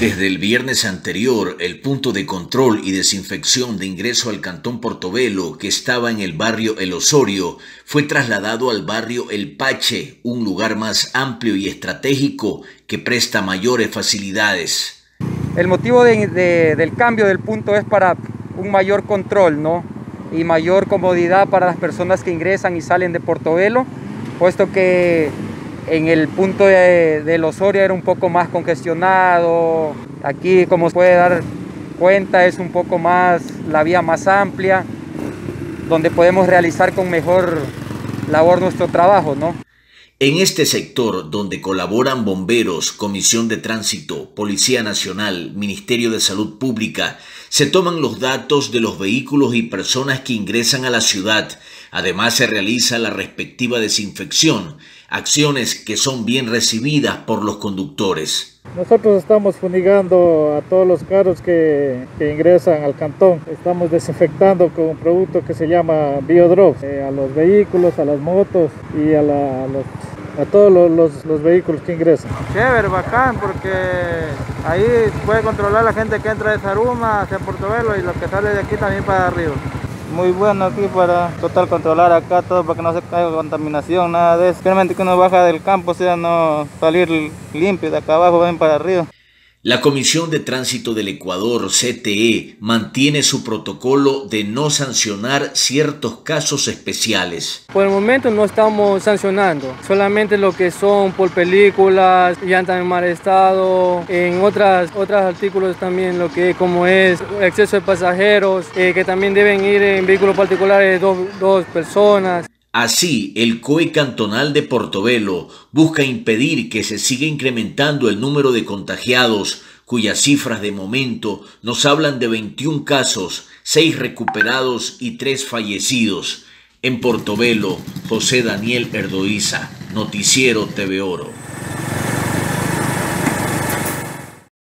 Desde el viernes anterior, el punto de control y desinfección de ingreso al Cantón Portobelo, que estaba en el barrio El Osorio, fue trasladado al barrio El Pache, un lugar más amplio y estratégico que presta mayores facilidades. El motivo del cambio del punto es para un mayor control ¿no? y mayor comodidad para las personas que ingresan y salen de Portobelo, puesto que en el punto de, del Osorio era un poco más congestionado. Aquí, como se puede dar cuenta, es un poco más la vía más amplia, donde podemos realizar con mejor labor nuestro trabajo, ¿no? En este sector, donde colaboran bomberos, Comisión de Tránsito, Policía Nacional, Ministerio de Salud Pública, se toman los datos de los vehículos y personas que ingresan a la ciudad. Además, se realiza la respectiva desinfección acciones que son bien recibidas por los conductores. Nosotros estamos funigando a todos los carros que, ingresan al cantón. Estamos desinfectando con un producto que se llama Biodrops eh, a los vehículos, a las motos y a, a todos los, vehículos que ingresan. Chévere, bacán, porque ahí puede controlar la gente que entra de Zaruma hacia Portobelo y lo que sale de aquí también para arriba muy bueno aquí para total controlar acá todo para que no se caiga contaminación, nada de eso. Realmente que uno baja del campo, o sea, no salir limpio de acá abajo, ven para arriba. La Comisión de Tránsito del Ecuador, CTE, mantiene su protocolo de no sancionar ciertos casos especiales. Por el momento no estamos sancionando, solamente lo que son por películas, llantas en mal estado, en otras, otros artículos también lo que como es exceso de pasajeros, eh, que también deben ir en vehículos particulares dos, dos personas. Así, el COE cantonal de Portobelo busca impedir que se siga incrementando el número de contagiados, cuyas cifras de momento nos hablan de 21 casos, 6 recuperados y 3 fallecidos. En Portobelo, José Daniel Erdoiza, Noticiero TV Oro.